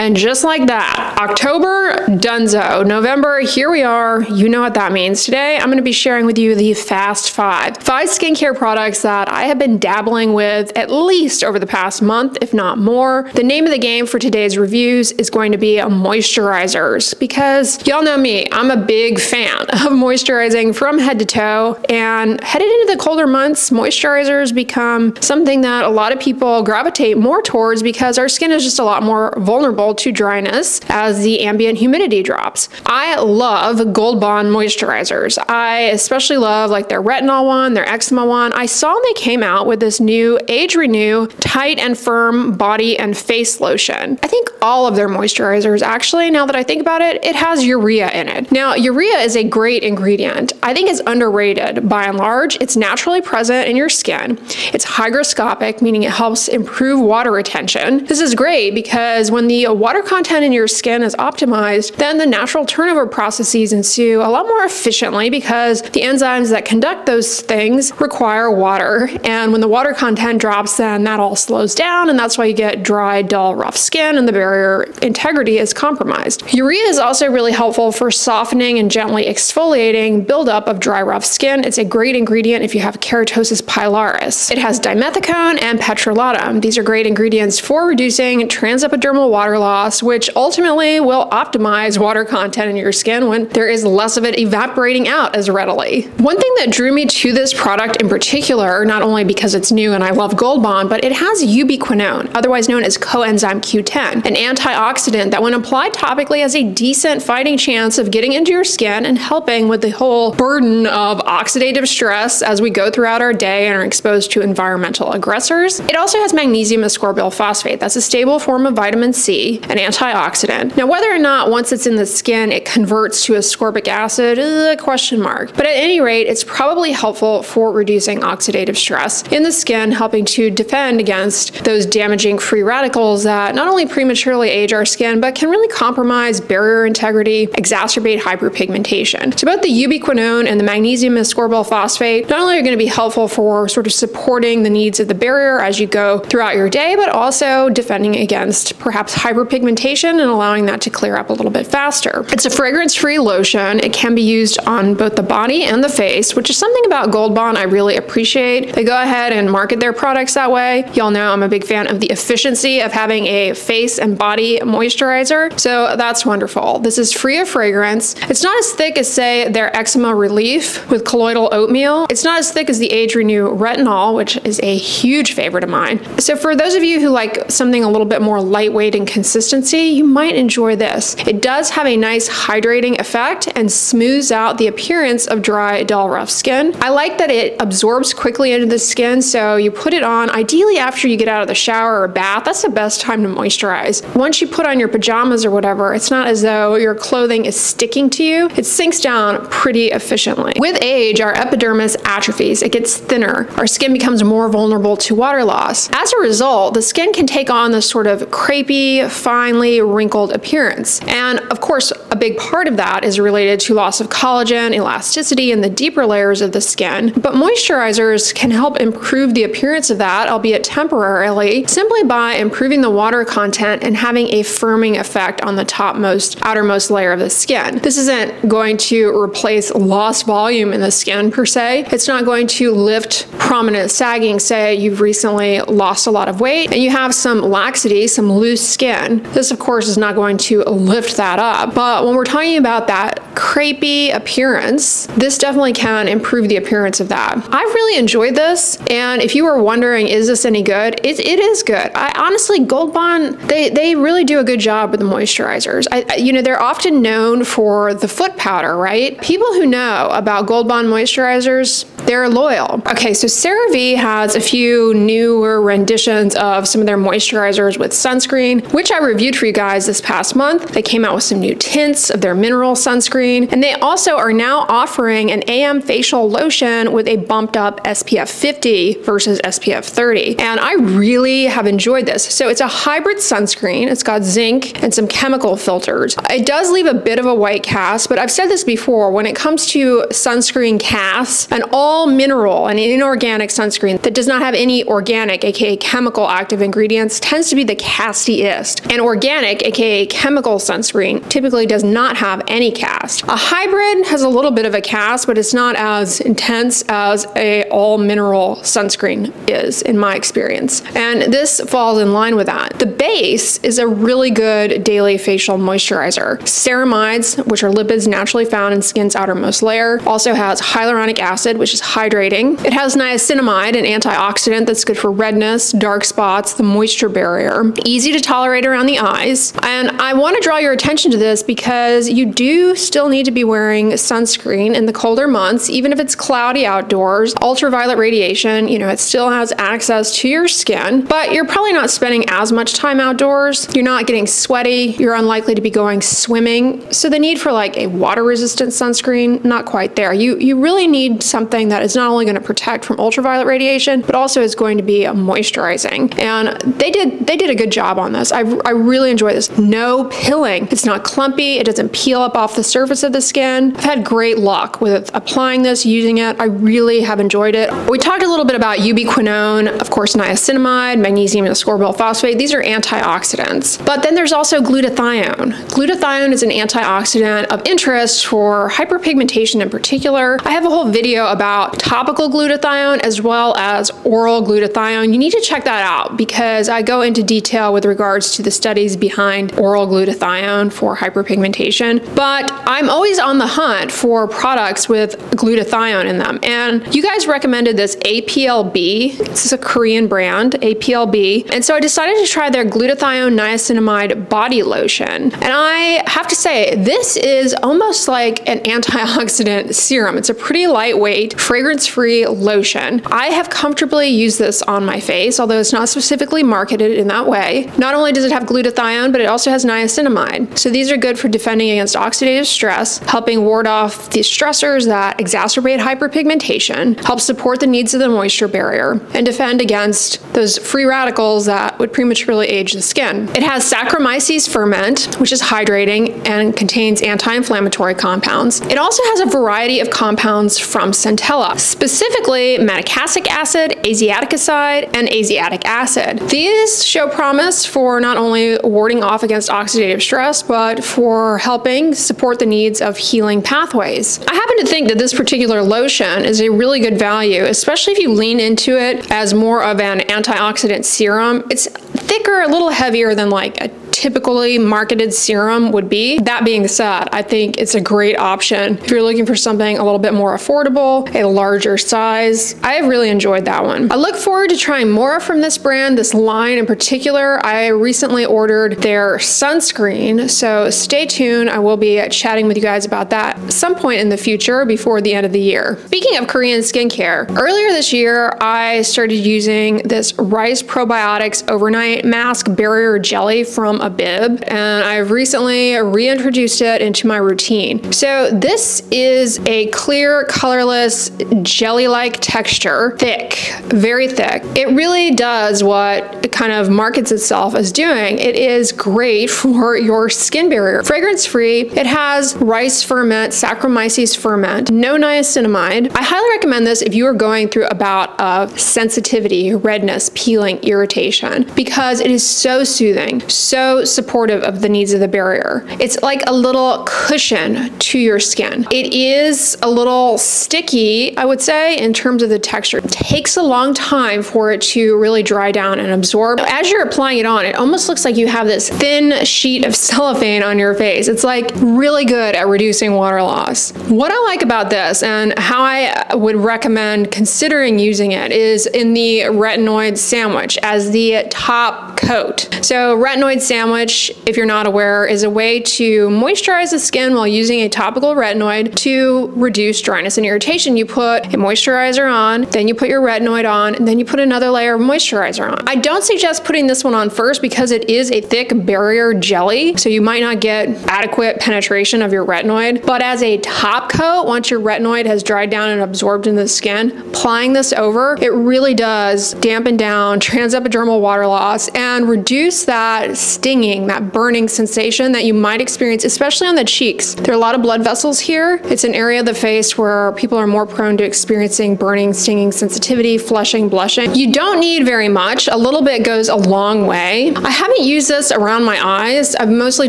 And just like that, October, dunzo. November, here we are. You know what that means. Today, I'm going to be sharing with you the Fast Five. Five skincare products that I have been dabbling with at least over the past month, if not more. The name of the game for today's reviews is going to be moisturizers because y'all know me, I'm a big fan of moisturizing from head to toe. And headed into the colder months, moisturizers become something that a lot of people gravitate more towards because our skin is just a lot more vulnerable to dryness as the ambient humidity drops. I love Gold Bond moisturizers. I especially love like their retinol one, their eczema one. I saw they came out with this new Age Renew tight and firm body and face lotion. I think all of their moisturizers actually, now that I think about it, it has urea in it. Now, urea is a great ingredient. I think it's underrated by and large. It's naturally present in your skin. It's hygroscopic, meaning it helps improve water retention. This is great because when the water content in your skin is optimized, then the natural turnover processes ensue a lot more efficiently because the enzymes that conduct those things require water. And when the water content drops, then that all slows down, and that's why you get dry, dull, rough skin, and the barrier integrity is compromised. Urea is also really helpful for softening and gently exfoliating buildup of dry, rough skin. It's a great ingredient if you have keratosis pilaris. It has dimethicone and petrolatum. These are great ingredients for reducing transepidermal water loss, which ultimately will optimize water content in your skin when there is less of it evaporating out as readily. One thing that drew me to this product in particular, not only because it's new and I love Gold Bond, but it has ubiquinone, otherwise known as coenzyme Q10, an antioxidant that when applied topically has a decent fighting chance of getting into your skin and helping with the whole burden of oxidative stress as we go throughout our day and are exposed to environmental aggressors. It also has magnesium ascorbyl phosphate. That's a stable form of vitamin C, an antioxidant. Now, whether or not once it's in the skin it converts to ascorbic acid, is a question mark. But at any rate, it's probably helpful for reducing oxidative stress in the skin, helping to defend against those damaging free radicals that not only prematurely age our skin, but can really compromise barrier integrity, exacerbate hyperpigmentation. So both the ubiquinone and the magnesium ascorbyl phosphate not only are going to be helpful for sort of supporting the needs of the barrier as you go throughout your day, but also defending against perhaps hyperpigmentation and allowing that to clear up a little bit faster. It's a fragrance-free lotion. It can be used on both the body and the face, which is something about Gold Bond I really appreciate. They go ahead and market their products that way. Y'all know I'm a big fan of the efficiency of having a face and body moisturizer, so that's wonderful. This is free of fragrance. It's not as thick as, say, their eczema relief with colloidal oatmeal. It's not as thick as the Age Renew retinol, which is a huge favorite of mine. So for those of you who like something a little bit more lightweight in consistency, you might enjoy this. It does have a nice hydrating effect and smooths out the appearance of dry, dull, rough skin. I like that it absorbs quickly into the skin, so you put it on ideally after you get out of the shower or bath. That's the best time to moisturize. Once you put on your pajamas or whatever, it's not as though your clothing is sticking to you. It sinks down pretty efficiently. With age, our epidermis atrophies. It gets thinner. Our skin becomes more vulnerable to water loss. As a result, the skin can take on this sort of crepey, finely wrinkled appearance. And of course, a big part of that is related to loss of collagen, elasticity, and the deeper layers of the skin. But moisturizers can help improve the appearance of that, albeit temporarily, simply by improving the water content and having a firming effect on the topmost, outermost layer of the skin. This isn't going to replace lost volume in the skin per se. It's not going to lift prominent sagging, say you've recently lost a lot of weight and you have some laxity, some loose skin. This, of course, is not going to lift that up. But when we're talking about that crepey appearance, this definitely can improve the appearance of that. I've really enjoyed this. And if you were wondering, is this any good? It, it is good. I honestly, Gold Bond, they, they really do a good job with the moisturizers. I, you know, they're often known for the foot powder, right? People who know about Gold Bond moisturizers, they're loyal. Okay, so CeraVe has a few newer renditions of some of their moisturizers with sunscreen, which I reviewed for you guys this past month. They came out with some new tints of their mineral sunscreen And they also are now offering an AM facial lotion with a bumped up SPF 50 versus SPF 30. And I really have enjoyed this. So it's a hybrid sunscreen. It's got zinc and some chemical filters. It does leave a bit of a white cast, but I've said this before, when it comes to sunscreen casts, an all mineral and inorganic sunscreen that does not have any organic, aka chemical active ingredients, tends to be the castiest. And organic, aka chemical sunscreen, typically does not have any cast. A hybrid has a little bit of a cast, but it's not as intense as a all mineral sunscreen is in my experience. And this falls in line with that. The base is a really good daily facial moisturizer. Ceramides, which are lipids naturally found in skin's outermost layer, also has hyaluronic acid, which is hydrating. It has niacinamide, an antioxidant that's good for redness, dark spots, the moisture barrier. Easy to tolerate around the eyes. And I want to draw your attention to this because you do still need to be wearing sunscreen in the colder months, even if it's cloudy outdoors. Ultraviolet radiation, you know, it still has access to your skin, but you're probably not spending as much time outdoors. You're not getting sweaty. You're unlikely to be going swimming. So the need for like a water resistant sunscreen, not quite there. You, you really need something that is not only going to protect from ultraviolet radiation, but also is going to be moisturizing. And they did, they did a good job on this. I, I really enjoy this. No pilling. It's not clumpy. It doesn't peel up off the surface of the skin. I've had great luck with applying this, using it. I really have enjoyed it. We talked a little bit about ubiquinone, of course, niacinamide, magnesium and ascorbyl phosphate. These are antioxidants. But then there's also glutathione. Glutathione is an antioxidant of interest for hyperpigmentation in particular. I have a whole video about topical glutathione as well as oral glutathione. You need to check that out because I go into detail with regards to the studies behind oral glutathione for hyperpigmentation. But I'm always on the hunt for products with glutathione in them. And you guys recommended this APLB. This is a Korean brand, APLB. And so I decided to try their glutathione niacinamide body lotion. And I have to say, this is almost like an antioxidant serum. It's a pretty lightweight, fragrance-free lotion. I have comfortably used this on my face, although it's not specifically marketed in that way. Not only does it have glutathione, but it also has niacinamide. So these are good for defending against oxidative stress, helping ward off the stressors that exacerbate hyperpigmentation, help support the needs of the moisture barrier, and defend against those free radicals that would prematurely age the skin. It has Saccharomyces ferment, which is hydrating and contains anti-inflammatory compounds. It also has a variety of compounds from Centella, specifically madecassic acid, asiaticoside, and asiatic acid. These show promise for not only warding off against oxidative stress, but for helping support the needs of healing pathways. I happen to think that this particular lotion is a really good value, especially if you lean into it as more of an antioxidant serum. It's thicker, a little heavier than like a typically marketed serum would be. That being said, I think it's a great option if you're looking for something a little bit more affordable, a larger size. I have really enjoyed that one. I look forward to trying more from this brand, this line in particular. I recently ordered their sunscreen, so stay tuned. I will be chatting with you guys about that some point in the future before the end of the year. Speaking of Korean skincare, earlier this year, I started using this Rice Probiotics Overnight Mask Barrier Jelly from Abib, and I've recently reintroduced it into my routine. So this is a clear, colorless, jelly-like texture, thick, very thick. It really does what it kind of markets itself as doing. It is great for your skin barrier. Fragrance-free, it has rice ferment, Saccharomyces ferment, no niacinamide. I highly recommend this if you are going through a bout of sensitivity, redness, peeling, irritation, because it is so soothing, so supportive of the needs of the barrier. It's like a little cushion to your skin. It is a little sticky, I would say, in terms of the texture. It takes a long time for it to really dry down and absorb. As you're applying it on, it almost looks like you have this thin sheet of cellophane on your face. It's like really good at reducing water loss. What I like about this and how I would recommend considering using it is in the retinoid sandwich as the top coat. So retinoid sandwich sandwich, if you're not aware, is a way to moisturize the skin while using a topical retinoid to reduce dryness and irritation. You put a moisturizer on, then you put your retinoid on, and then you put another layer of moisturizer on. I don't suggest putting this one on first because it is a thick barrier jelly, so you might not get adequate penetration of your retinoid. But as a top coat, once your retinoid has dried down and absorbed into the skin, applying this over, it really does dampen down transepidermal water loss and reduce that stinging, that burning sensation that you might experience, especially on the cheeks. There are a lot of blood vessels here. It's an area of the face where people are more prone to experiencing burning, stinging sensitivity, flushing, blushing. You don't need very much. A little bit goes a long way. I haven't used this around my eyes. I've mostly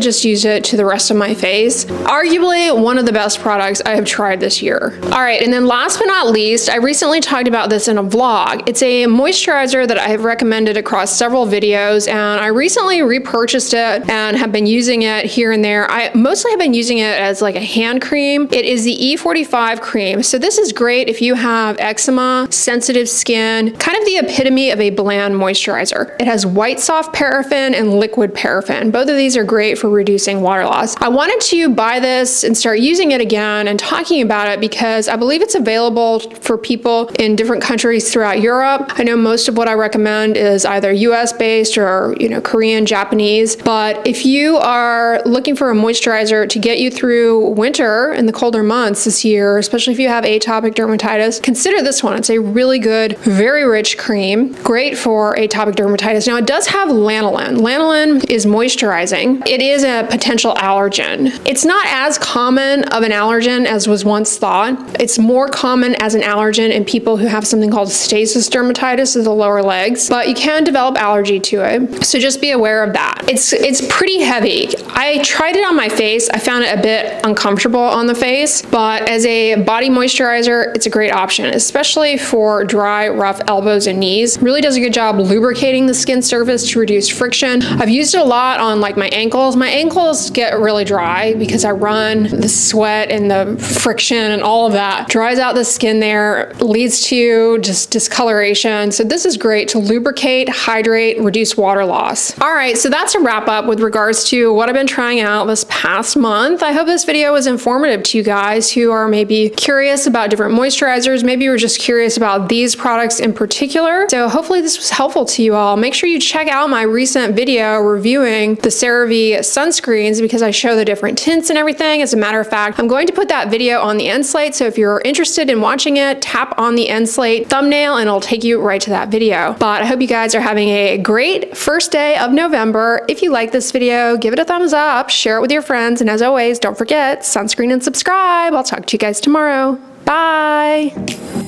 just used it to the rest of my face. Arguably one of the best products I have tried this year. All right, and then last but not least, I recently talked about this in a vlog. It's a moisturizer that I have recommended across several videos, and I recently repurchased it and have been using it here and there. I mostly have been using it as like a hand cream. It is the E45 cream. So this is great if you have eczema, sensitive skin, kind of the epitome of a bland moisturizer. It has white soft paraffin and liquid paraffin. Both of these are great for reducing water loss. I wanted to buy this and start using it again and talking about it because I believe it's available for people in different countries throughout Europe. I know most of what I recommend is either US based or, you know, Korean, Japanese, but if you are looking for a moisturizer to get you through winter and the colder months this year, especially if you have atopic dermatitis, consider this one. It's a really good, very rich cream, great for atopic dermatitis. Now it does have lanolin. Lanolin is moisturizing. It is a potential allergen. It's not as common of an allergen as was once thought. It's more common as an allergen in people who have something called stasis dermatitis of the lower legs, but you can develop allergy to it. So just be aware of that. It's it's pretty heavy. I tried it on my face. I found it a bit uncomfortable on the face, but as a body moisturizer, it's a great option, especially for dry, rough elbows and knees. Really does a good job lubricating the skin surface to reduce friction. I've used it a lot on like my ankles. My ankles get really dry because I run, the sweat and the friction and all of that dries out the skin there, leads to just discoloration. So this is great to lubricate, hydrate, reduce water loss. All right, so that's a wrap up with regards to what I've been trying out this past month. I hope this video was informative to you guys who are maybe curious about different moisturizers. Maybe you're just curious about these products in particular. So hopefully this was helpful to you all. Make sure you check out my recent video reviewing the CeraVe sunscreens because I show the different tints and everything. As a matter of fact, I'm going to put that video on the end slate. So if you're interested in watching it, tap on the end slate thumbnail and it'll take you right to that video. But I hope you guys are having a great first day of November. If you like this video, give it a thumbs up, share it with your friends, and as always, don't forget, sunscreen and subscribe. I'll talk to you guys tomorrow. Bye!